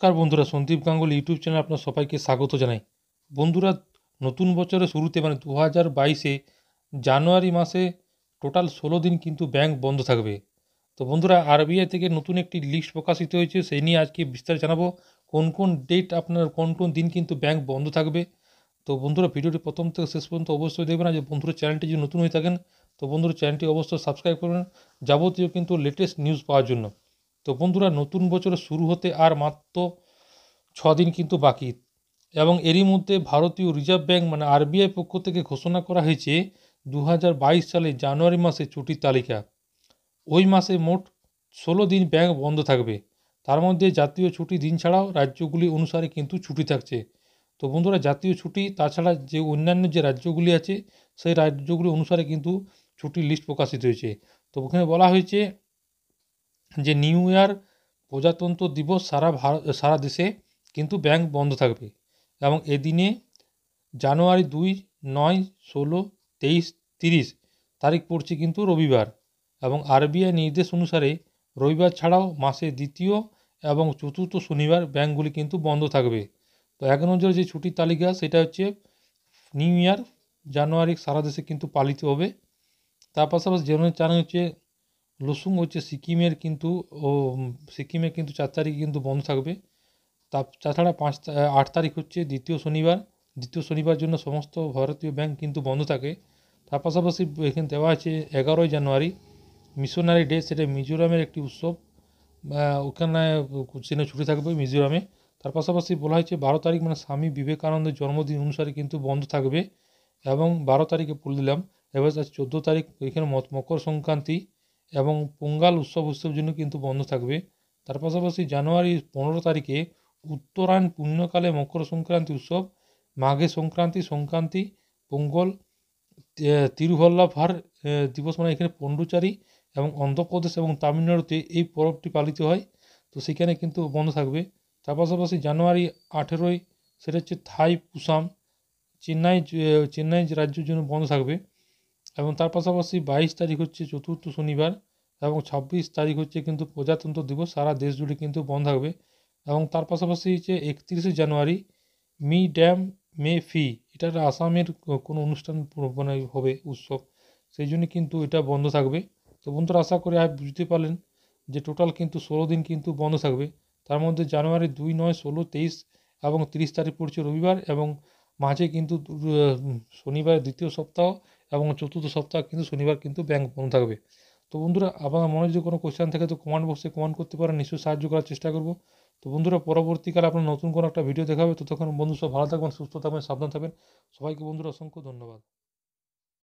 নমস্কার বন্ধুরা, Sandeep Ganguly YouTube channel আপনার সবাইকে স্বাগত জানাই। বন্ধুরা, নতুন বছরের শুরুতে মানে দু হাজার বাইশে জানুয়ারি মাসে টোটাল ষোলো দিন কিন্তু ব্যাংক বন্ধ থাকবে। তো বন্ধুরা, আরবিআই থেকে নতুন একটি লিস্ট প্রকাশিত হয়েছে, সেই নিয়ে আজকে বিস্তারিত জানাব। কোন কোন ডেট আপনার, কোন কোন দিন কিন্তু ব্যাংক বন্ধ থাকবে। তো বন্ধুরা, ভিডিওটি প্রথম থেকে শেষ পর্যন্ত অবশ্যই দেখবেন আর যে বন্ধুরা, চ্যানেলটি যদি নতুন হয়ে থাকেন, তো বন্ধুরা, চ্যানেলটি অবশ্যই সাবস্ক্রাইব করবেন। যাবতীয় কিন্তু লেটেস্ট নিউজ পাওয়ার জন্য। তো বন্ধুরা, নতুন বছর শুরু হতে আর মাত্র ছ দিন কিন্তু বাকি এবং এরই মধ্যে ভারতীয় রিজার্ভ ব্যাঙ্ক মানে আরবিআই পক্ষ থেকে ঘোষণা করা হয়েছে দু হাজার বাইশ সালে জানুয়ারি মাসে ছুটির তালিকা। ওই মাসে মোট ষোলো দিন ব্যাংক বন্ধ থাকবে। তার মধ্যে জাতীয় ছুটি দিন ছাড়াও রাজ্যগুলি অনুসারে কিন্তু ছুটি থাকছে। তো বন্ধুরা, জাতীয় ছুটি, তাছাড়া যে অন্যান্য যে রাজ্যগুলি আছে, সেই রাজ্যগুলি অনুসারে কিন্তু ছুটির লিস্ট প্রকাশিত হয়েছে। তো ওখানে বলা হয়েছে যে নিউ ইয়ার প্রজাতন্ত্র দিবস সারা ভারত সারা দেশে কিন্তু ব্যাংক বন্ধ থাকবে এবং এদিনে জানুয়ারি দুই, নয়, ষোলো, তেইশ, তিরিশ তারিখ পড়ছে কিন্তু রবিবার এবং আরবিআই নির্দেশ অনুসারে রবিবার ছাড়াও মাসে দ্বিতীয় এবং চতুর্থ শনিবার ব্যাংকগুলি কিন্তু বন্ধ থাকবে। তো এক নজরে যে ছুটির তালিকা সেটা হচ্ছে নিউ ইয়ার জানুয়ারি সারা দেশে কিন্তু পালিত হবে। তার পাশাপাশি যে জানা হচ্ছে লসুং হচ্ছে সিকিমের কিন্তু, ও সিকিমে কিন্তু চার তারিখ কিন্তু বন্ধ থাকবে। তা তাছাড়া পাঁচ আট তারিখ হচ্ছে দ্বিতীয় শনিবার। দ্বিতীয় শনিবার জন্য সমস্ত ভারতীয় ব্যাংক কিন্তু বন্ধ থাকে। তার পাশাপাশি এখানে দেওয়া আছে এগারোই জানুয়ারি, মিশনারি ডে, সেটা মিজোরামের একটি উৎসব। ওখানে, সেখানে ছুটি থাকবে মিজোরামে। তার পাশাপাশি বলা হয়েছে বারো তারিখ মানে স্বামী বিবেকানন্দের জন্মদিন অনুসারে কিন্তু বন্ধ থাকবে। এবং বারো তারিখে বলে দিলাম, এবার চোদ্দ তারিখ, এখানে মকর সংক্রান্তি। এবং পোঙ্গাল উৎসব উৎসবের জন্য কিন্তু বন্ধ থাকবে। তার পাশাপাশি জানুয়ারি পনেরো তারিখে উত্তরায়ণ পুণ্যকালে মকর সংক্রান্তি উৎসব, মাঘে সংক্রান্তি সংক্রান্তি, পোঙ্গল তিরুভল্লাভার দিবস মানে এখানে পণ্ডুচারী এবং অন্ধ্রপ্রদেশ এবং তামিলনাড়ুতে এই পরবটি পালিত হয়। তো সেখানে কিন্তু বন্ধ থাকবে। তার পাশাপাশি জানুয়ারি আঠেরোই সেটা হচ্ছে থাই পুসাম, চেন্নাই চেন্নাই রাজ্যের জন্য বন্ধ থাকবে। এবং তার পাশাপাশি বাইশ তারিখ হচ্ছে চতুর্থ শনিবার এবং ছাব্বিশ তারিখ হচ্ছে কিন্তু প্রজাতন্ত্র দিবস। সারা দেশ জুড়ে কিন্তু বন্ধ থাকবে। এবং তার পাশাপাশি হচ্ছে একত্রিশে জানুয়ারি মি ড্যাম মে ফি, এটা আসামের কোনো অনুষ্ঠান মানে হবে উৎসব। সেই জন্য কিন্তু এটা বন্ধ থাকবে। তো বন্ধুরা, আশা করি আর বুঝতে পারলেন যে টোটাল কিন্তু ষোলো দিন কিন্তু বন্ধ থাকবে। তার মধ্যে জানুয়ারি দুই, নয়, ষোলো, তেইশ এবং তিরিশ তারিখ পড়ছে রবিবার এবং মাঝে কিন্তু শনিবার দ্বিতীয় সপ্তাহ এবং চতুর্থ সপ্তাহ কিন্তু শনিবার কিন্তু ব্যাংক বন্ধ থাকবে। তো বন্ধুরা, আপনার মনে যদি কোনো কোয়েশ্চেন থাকে তো কমেন্ট বক্সে কমেন্ট করতে পারেন, নিশ্চয়ই সাহায্য করার চেষ্টা করব। তো বন্ধুরা, পরবর্তীকালে আপনার নতুন কোনো একটা ভিডিও দেখাবে ততক্ষণ বন্ধু সব ভালো থাকবেন, সুস্থ থাকবেন, সাবধান থাকবেন। সবাইকে বন্ধুরা অসংখ্য ধন্যবাদ।